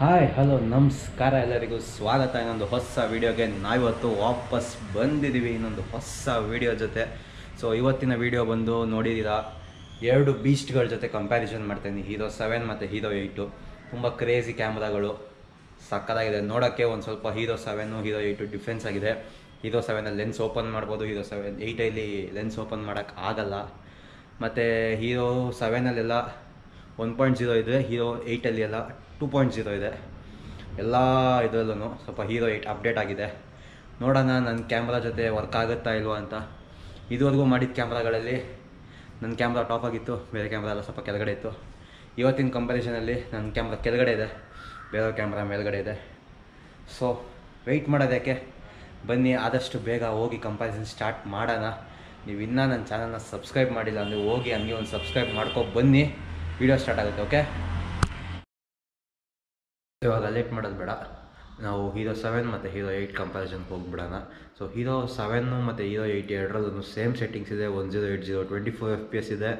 Hi hello ನಮಸ್ಕಾರ ಎಲ್ಲರಿಗೂ. ಸ್ವಾಗತ. ಇನ್ನೊಂದು ಹೊಸ ವೀಡಿಯೋಗೆ ನಾವಿವತ್ತು ವಾಪಸ್ ಬಂದಿದ್ದೀವಿ. ಇನ್ನೊಂದು ಹೊಸ ವೀಡಿಯೋ ಜೊತೆ. ಸೊ ಇವತ್ತಿನ ವೀಡಿಯೋ ಬಂದು ನೋಡಿದ್ದೀರಾ? ಎರಡು ಬೀಸ್ಟ್ಗಳ ಜೊತೆ ಕಂಪ್ಯಾರಿಸನ್ ಮಾಡ್ತೀನಿ ಹೀರೋ ಸೆವೆನ್ ಮತ್ತು ಹೀರೋ ಏಯ್ಟು ತುಂಬ ಕ್ರೇಜಿ ಕ್ಯಾಮ್ರಾಗಳು ಸಕ್ಕತ್ತಾಗಿದೆ. ನೋಡೋಕ್ಕೆ ಒಂದು ಸ್ವಲ್ಪ hero seven hero eight difference ಆಗಿದೆ. ಹೀರೋ ಸೆವೆನಲ್ಲಿ ಲೆನ್ಸ್ ಓಪನ್ ಮಾಡ್ಬೋದು. ಹೀರೋ ಸೆವೆನ್ ಏಯ್ಟಲ್ಲಿ ಲೆನ್ಸ್ ಓಪನ್ ಮಾಡೋಕ್ಕೆ ಆಗಲ್ಲ. ಮತ್ತು ಹೀರೋ ಸೆವೆನಲ್ಲೆಲ್ಲ ಒನ್ ಪಾಯಿಂಟ್ ಜೀರೋ ಇದೆ ಹೀರೋ ಏಯ್ಟಲ್ಲಿ ಎಲ್ಲ ಟೂ ಪಾಯಿಂಟ್ ಜೀರೋ ಇದೆ. ಎಲ್ಲ ಇದರಲ್ಲೂ ಸ್ವಲ್ಪ ಹೀರೋ ಏಯ್ಟ್ ಅಪ್ಡೇಟ್ ಆಗಿದೆ. ನೋಡೋಣ ನನ್ನ ಕ್ಯಾಮ್ರಾ ಜೊತೆ ವರ್ಕ್ ಆಗುತ್ತಾ ಇಲ್ವಾ ಅಂತ. ಇದುವರೆಗೂ ಮಾಡಿದ ಕ್ಯಾಮ್ರಾಗಳಲ್ಲಿ ನನ್ನ ಕ್ಯಾಮ್ರಾ ಟಾಪ್ ಆಗಿತ್ತು, ಬೇರೆ ಕ್ಯಾಮ್ರಾ ಎಲ್ಲ ಸ್ವಲ್ಪ ಕೆಳಗಡೆ ಇತ್ತು. ಇವತ್ತಿನ ಕಂಪ್ಯಾರಿಸನಲ್ಲಿ ನನ್ನ ಕ್ಯಾಮ್ರಾ ಕೆಳಗಡೆ ಇದೆ ಬೇರೆ ಕ್ಯಾಮ್ರಾ ಮೇಲ್ಗಡೆ ಇದೆ. ಸೊ ವೆಯ್ಟ್ ಮಾಡೋದಕ್ಕೆ ಬನ್ನಿ, ಆದಷ್ಟು ಬೇಗ ಹೋಗಿ ಕಂಪ್ಯಾರಿಸನ್ ಸ್ಟಾರ್ಟ್ ಮಾಡೋಣ. ನೀವು ಇನ್ನೂ ನನ್ನ ಚಾನಲ್ನ ಸಬ್ಸ್ಕ್ರೈಬ್ ಮಾಡಿಲ್ಲ ಅಂದರೆ ಹೋಗಿ ಹಂಗೆ ಒಂದು ಸಬ್ಸ್ಕ್ರೈಬ್ ಮಾಡ್ಕೊ, ಬನ್ನಿ. ವಿಡಿಯೋ ಸ್ಟಾರ್ಟ್ ಆಗುತ್ತೆ ಓಕೆ ಇವಾಗ ಲೇಟ್ ಮಾಡೋದು ಬೇಡ. ನಾವು ಹೀರೋ ಸೆವೆನ್ ಮತ್ತು ಹೀರೋ ಏಯ್ಟ್ ಕಂಪ್ಯಾರಿಸನ್ಗೆ ಹೋಗ್ಬಿಡೋಣ. ಸೊ ಹೀರೋ ಸೆವೆನ್ನು ಮತ್ತು ಹೀರೋ ಏಯ್ಟ್ ಎರಡರಲ್ಲೂ ಸೇಮ್ ಸೆಟ್ಟಿಂಗ್ಸ್ ಇದೆ. One zero eight zero twenty four F P S ಇದೆ.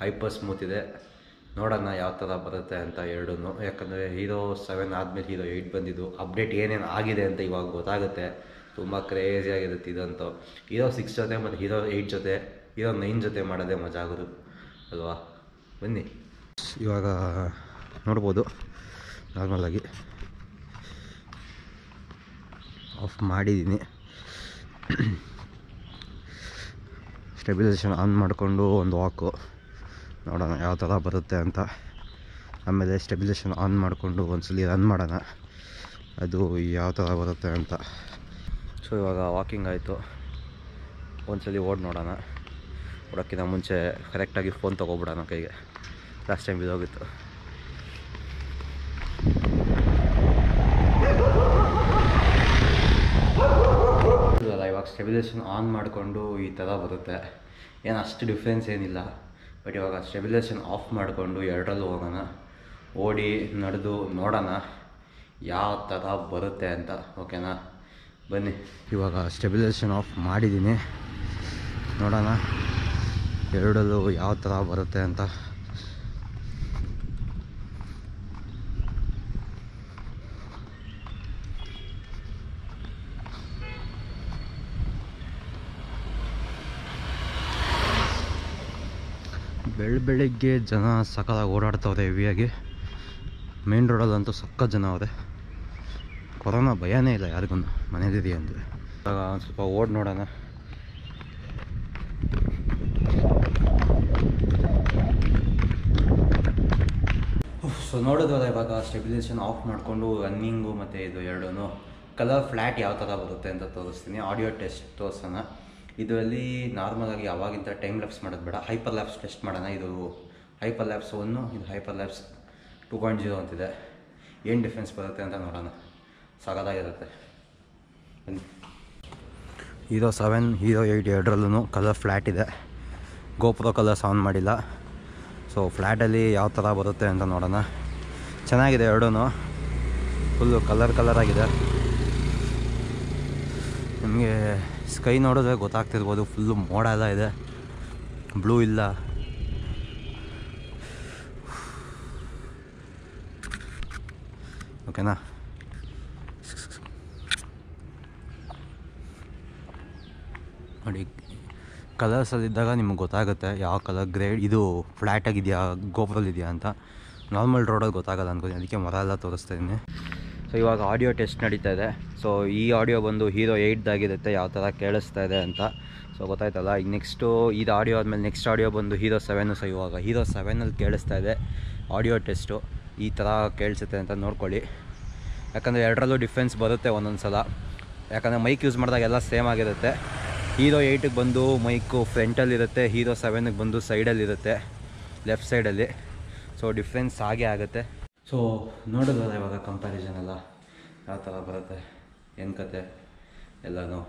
ಹೈಪರ್ ಸ್ಮೂತ್ ಇದೆ. ನೋಡೋಣ ಯಾವ ಥರ ಬರುತ್ತೆ ಅಂತ ಎರಡೂ ಯಾಕಂದರೆ ಹೀರೋ ಸೆವೆನ್ ಆದಮೇಲೆ ಹೀರೋ ಏಯ್ಟ್ ಬಂದಿದ್ದು. ಅಪ್ಡೇಟ್ ಏನೇನು ಆಗಿದೆ ಅಂತ ಇವಾಗ ಗೊತ್ತಾಗುತ್ತೆ. ತುಂಬ ಕ್ರೇಜಿ ಆಗಿರುತ್ತೆ ಇದಂತೂ. ಹೀರೋ ಸಿಕ್ಸ್ ಜೊತೆ ಮತ್ತು ಹೀರೋ ಏಯ್ಟ್ ಜೊತೆ ಹೀರೋ ನೈನ್ ಜೊತೆ ಮಾಡೋದೇ ಮಜಾ ಆಗೋದು. ಅಲ್ವಾ? ಬನ್ನಿ. ಇವಾಗ ನೋಡ್ಬೋದು. ನಾರ್ಮಲಾಗಿ ಆಫ್ ಮಾಡಿದ್ದೀನಿ. ಸ್ಟೆಬಿಲೈಸೇಷನ್ ಆನ್ ಮಾಡಿಕೊಂಡು ಒಂದು ವಾಕು ನೋಡೋಣ ಯಾವ ಥರ ಬರುತ್ತೆ ಅಂತ. ಆಮೇಲೆ ಸ್ಟೆಬಿಲೈಸೇಷನ್ ಆನ್ ಮಾಡಿಕೊಂಡು ಒಂದ್ಸಲಿ ರನ್ ಮಾಡೋಣ. ಅದು ಯಾವ ಥರ ಬರುತ್ತೆ ಅಂತ. ಸೊ ಇವಾಗ ವಾಕಿಂಗ್ ಆಯಿತು. ಒಂದ್ಸಲಿ ಓಡಿ ನೋಡೋಣ. ಓಡೋಕ್ಕಿಂತ ಮುಂಚೆ ಕರೆಕ್ಟಾಗಿ ಫೋನ್ ತೊಗೊಬಿಡೋಣ ಕೈಗೆ. ಲಾಸ್ಟ್ ಟೈಮ್ ಬಿದ್ದೋಗಿತ್ತು ಅಲ್ಲ ಇವಾಗ ಸ್ಟೆಬಿಲೈಸೇಷನ್ ಆನ್ ಮಾಡಿಕೊಂಡು ಈ ಥರ ಬರುತ್ತೆ. ಏನು ಅಷ್ಟು ಡಿಫ್ರೆನ್ಸ್ ಏನಿಲ್ಲ. ಬಟ್ ಇವಾಗ ಸ್ಟೆಬಿಲೈಸೇಷನ್ ಆಫ್ ಮಾಡಿಕೊಂಡು ಎರಡರಲ್ಲೂ ಹೋಗೋಣ. ಓಡಿ ನಡೆದು ನೋಡೋಣ ಯಾವ ಥರ ಬರುತ್ತೆ ಅಂತ, ಓಕೆನಾ? ಬನ್ನಿ. ಇವಾಗ ಸ್ಟೆಬಿಲೈಸೇಷನ್ ಆಫ್ ಮಾಡಿದ್ದೀನಿ. ನೋಡೋಣ ಎರಡಲ್ಲೂ ಯಾವ ಥರ ಬರುತ್ತೆ ಅಂತ. ಬೆಳ ಬೆಳಿಗ್ಗೆ ಜನ ಸಕ್ಕತ್ತಾಗಿ ಓಡಾಡ್ತವ್ರೆ ಹೆವಿಯಾಗಿ. ಮೇನ್ ರೋಡಲ್ಲಂತೂ ಸಕ್ಕ ಜನ ಅವರೆ ಕೊರೋನಾ ಭಯನೇ ಇಲ್ಲ ಯಾರಿಗೂ ಮನೇಲಿದೆ ಅಂದರೆ. ಇವಾಗ ಒಂದು ಸ್ವಲ್ಪ ಓಡ್ ನೋಡೋಣ. ಸೊ ನೋಡೋದಲ್ಲ ಇವಾಗ ಸ್ಟೆಬಿಲೈಸೇಷನ್ ಆಫ್ ಮಾಡಿಕೊಂಡು ರನ್ನಿಂಗು ಮತ್ತು ಇದು ಎರಡೂ ಕಲರ್ ಫ್ಲ್ಯಾಟ್ ಯಾವ ಥರ ಬರುತ್ತೆ ಅಂತ ತೋರಿಸ್ತೀನಿ. ಆಡಿಯೋ ಟೆಸ್ಟ್ ತೋರಿಸೋಣ. ಇದರಲ್ಲಿ ನಾರ್ಮಲಾಗಿ ಯಾವಾಗಿಂತ ಟೈಮ್ ಲ್ಯಾಪ್ಸ್ ಮಾಡೋದು ಬೇಡ. ಹೈಪರ್ ಲ್ಯಾಪ್ಸ್ ಟೆಸ್ಟ್ ಮಾಡೋಣ. ಇದು ಹೈಪರ್ ಲ್ಯಾಪ್ಸ್ ಒನ್ನು ಇದು hyper lapse two point zero ಅಂತಿದೆ. ಏನು ಡಿಫ್ರೆನ್ಸ್ ಬರುತ್ತೆ ಅಂತ ನೋಡೋಣ. ಸಗದಾಗಿರುತ್ತೆ. ಹೀರೋ ಸೆವೆನ್ ಹೀರೋ ಏಯ್ಟ್ ಎರಡರಲ್ಲೂ ಕಲರ್ ಫ್ಲ್ಯಾಟ್ ಇದೆ. ಗೋಪ್ರೋ ಕಲರ್ಸ್ ಆನ್ ಮಾಡಿಲ್ಲ. ಸೊ ಫ್ಲ್ಯಾಟಲ್ಲಿ ಯಾವ ಥರ ಬರುತ್ತೆ ಅಂತ ನೋಡೋಣ. ಚೆನ್ನಾಗಿದೆ ಎರಡೂ ಫುಲ್ಲು ಕಲರ್ ಕಲರ್ ಆಗಿದೆ. ನಿಮಗೆ ಸ್ಕೈ ನೋಡಿದ್ರೆ ಗೊತ್ತಾಗ್ತಿರ್ಬೋದು, ಫುಲ್ಲು ಮೋಡ ಎಲ್ಲ ಇದೆ. ಬ್ಲೂ ಇಲ್ಲ. ಓಕೆನಾ? ನೋಡಿ ಕಲರ್ಸಲ್ಲಿದ್ದಾಗ ನಿಮ್ಗೆ ಗೊತ್ತಾಗುತ್ತೆ ಯಾವ ಕಲರ್ ಗ್ರೇಡ್ ಇದು ಫ್ಲ್ಯಾಟಾಗಿದೆಯಾ ಗೋಪುರಲ್ಲಿದೆಯಾ ಅಂತ. ನಾರ್ಮಲ್ ರೋಡಲ್ಲಿ ಗೊತ್ತಾಗಲ್ಲ ಅನ್ಕೋತೀನಿ ಅದಕ್ಕೆ ಮರ ಎಲ್ಲ ತೋರಿಸ್ತಾ ಇದ್ದೀನಿ. ಸೊ ಇವಾಗ ಆಡಿಯೋ ಟೆಸ್ಟ್ ನಡೀತಾ ಇದೆ. ಸೊ ಈ ಆಡಿಯೋ ಬಂದು ಹೀರೋ ಏಯ್ಟ್ದಾಗಿರುತ್ತೆ ಯಾವ ಥರ ಕೇಳಿಸ್ತಾ ಇದೆ ಅಂತ. ಸೊ ಗೊತ್ತಾಯ್ತಲ್ಲ, ಈಗ ನೆಕ್ಸ್ಟು ಇದು ಆಡಿಯೋ ಆದಮೇಲೆ ನೆಕ್ಸ್ಟ್ ಆಡಿಯೋ ಬಂದು ಹೀರೋ ಸೆವೆನು ಸೊ ಇವಾಗ ಹೀರೋ ಸೆವೆನಲ್ಲಿ ಕೇಳಿಸ್ತಾ ಇದೆ ಆಡಿಯೋ ಟೆಸ್ಟು ಈ ಥರ ಕೇಳಿಸುತ್ತೆ ಅಂತ ನೋಡ್ಕೊಳ್ಳಿ. ಯಾಕಂದರೆ ಎರಡರಲ್ಲೂ ಡಿಫ್ರೆನ್ಸ್ ಬರುತ್ತೆ ಒಂದೊಂದು ಸಲ. ಯಾಕಂದರೆ ಮೈಕ್ ಯೂಸ್ ಮಾಡಿದಾಗ ಎಲ್ಲ ಸೇಮ್ ಆಗಿರುತ್ತೆ. ಹೀರೋ ಏಯ್ಟಿಗೆ ಬಂದು ಮೈಕು ಫ್ರಂಟಲ್ಲಿರುತ್ತೆ ಹೀರೋ ಸೆವೆನಿಗೆ ಬಂದು ಸೈಡಲ್ಲಿರುತ್ತೆ ಲೆಫ್ಟ್ ಸೈಡಲ್ಲಿ ಸೊ ಡಿಫ್ರೆನ್ಸ್ ಹಾಗೆ ಆಗುತ್ತೆ. ಸೊ ನೋಡೋದಲ್ಲ ಇವಾಗ ಕಂಪ್ಯಾರಿಸನ್ ಎಲ್ಲ? ಯಾವ ಥರ ಬರುತ್ತೆ, ಏನು ಕತೆ? ಎಲ್ಲನೂ.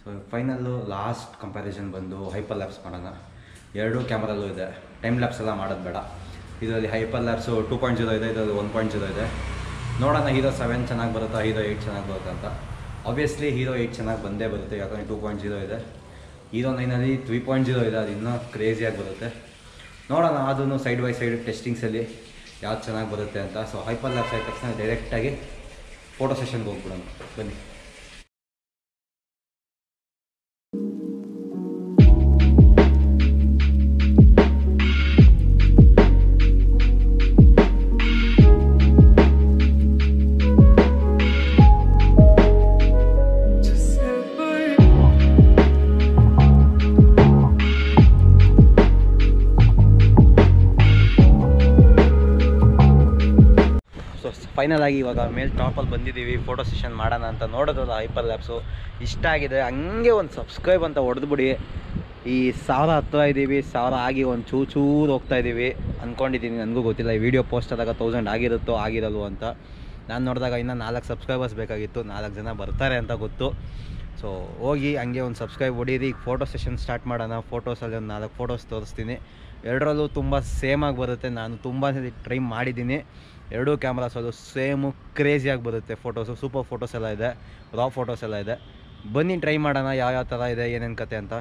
ಸೊ ಫೈನಲ್ಲು ಲಾಸ್ಟ್ ಕಂಪ್ಯಾರಿಸನ್ ಬಂದು ಹೈಪರ್ ಲ್ಯಾಪ್ಸ್ ಮಾಡೋಣ. ಎರಡೂ ಕ್ಯಾಮ್ರಲ್ಲೂ ಇದೆ. ಟೈಮ್ ಲ್ಯಾಪ್ಸ್ ಎಲ್ಲ ಮಾಡೋದು ಬೇಡ. ಇದರಲ್ಲಿ hyper lapse two point zero ಇದೆ, ಇದರಲ್ಲಿ ಒನ್ ಪಾಯಿಂಟ್ ಜೀರೋ ಇದೆ. ನೋಡೋಣ ಹೀರೋ ಸೆವೆನ್ ಚೆನ್ನಾಗಿ ಬರುತ್ತಾ ಹೀರೋ ಏಯ್ಟ್ ಚೆನ್ನಾಗಿ ಬರುತ್ತಾ ಅಂತ. ಆಬ್ವಿಯಸ್ಲಿ ಹೀರೋ ಏಯ್ಟ್ ಚೆನ್ನಾಗಿ ಬಂದೇ ಬರುತ್ತೆ, ಯಾಕಂದರೆ ಟೂ ಪಾಯಿಂಟ್ ಜೀರೋ ಇದೆ. ಹೀರೋ ನೈನಲ್ಲಿ ತ್ರೀ ಪಾಯಿಂಟ್ ಜೀರೋ ಇದೆ, ಅದು ಇನ್ನೂ ಕ್ರೇಜಿಯಾಗಿ ಬರುತ್ತೆ. ನೋಡೋಣ, ಅದನ್ನು ಸೈಡ್ ಬೈ ಸೈಡ್ ಟೆಸ್ಟಿಂಗ್ಸಲ್ಲಿ ಯಾವ್ದು ಚೆನ್ನಾಗಿ ಬರುತ್ತೆ ಅಂತ. ಸೊ ಹೈಪರ್ ಲ್ಯಾಪ್ಸ್ ಆದ ತಕ್ಷಣ ಡೈರೆಕ್ಟಾಗಿ ಫೋಟೋ ಸೆಷನ್ಗೆ ಹೋಗ್ಬಿಡೋಣ. ಬನ್ನಿ. ಫೈನಲ್ ಆಗಿ ಇವಾಗ ಮೇಲ್ ಟಾಪಲ್ಲಿ ಬಂದಿದ್ದೀವಿ ಫೋಟೋ ಸೆಷನ್ ಮಾಡೋಣ ಅಂತ ನೋಡೋದಲ್ಲ ಹೈಪರ್ ಲ್ಯಾಬ್ಸು ಇಷ್ಟ ಆಗಿದೆ, ಹಂಗೆ ಒಂದು ಸಬ್ಸ್ಕ್ರೈಬ್ ಅಂತ ಹೊಡೆದ್ಬಿಡಿ. ಈ ಸಾವಿರ ಹತ್ರ ಇದ್ದೀವಿ, ಸಾವಿರ ಆಗಿ ಒಂದು ಚೂ ಚೂರು ಹೋಗ್ತಾ ಇದ್ದೀವಿ. ಅಂದ್ಕೊಂಡಿದ್ದೀನಿ ನನಗೂ ಗೊತ್ತಿಲ್ಲ, ಈ ವಿಡಿಯೋ ಪೋಸ್ಟ್ ಆದಾಗ ತೌಸಂಡ್ ಆಗಿರುತ್ತೋ, ಆಗಿರಲ್ವೋ ಅಂತ. ನಾನು ನೋಡಿದಾಗ ಇನ್ನೂ ನಾಲ್ಕು ಸಬ್ಸ್ಕ್ರೈಬರ್ಸ್ ಬೇಕಾಗಿತ್ತು, ನಾಲ್ಕು ಜನ ಬರ್ತಾರೆ ಅಂತ ಗೊತ್ತು. ಸೊ ಹೋಗಿ ಹಂಗೆ ಒಂದು ಸಬ್ಸ್ಕ್ರೈಬ್ ಹೊಡೀರಿ. ಈಗ ಫೋಟೋ ಸೆಷನ್ ಸ್ಟಾರ್ಟ್ ಮಾಡೋಣ ಫೋಟೋಸಲ್ಲಿ ಒಂದು ನಾಲ್ಕು ಫೋಟೋಸ್ ತೋರಿಸ್ತೀನಿ. ಎರಡರಲ್ಲೂ ತುಂಬ ಸೇಮಾಗಿ ಬರುತ್ತೆ, ನಾನು ತುಂಬ ಟ್ರೈ ಮಾಡಿದ್ದೀನಿ. ಎರಡೂ ಕ್ಯಾಮ್ರಾಸ್ ಅದು ಸೇಮು ಕ್ರೇಜಿಯಾಗಿ ಬರುತ್ತೆ ಫೋಟೋಸು, ಸೂಪರ್ ಫೋಟೋಸ್ ಎಲ್ಲ ಇದೆ ರಾ ಫೋಟೋಸ್ ಎಲ್ಲ ಇದೆ. ಬನ್ನಿ ಟ್ರೈ ಮಾಡೋಣ ಯಾವ ಯಾವ ಥರ ಇದೆ, ಏನೇನು ಕತೆ ಅಂತ.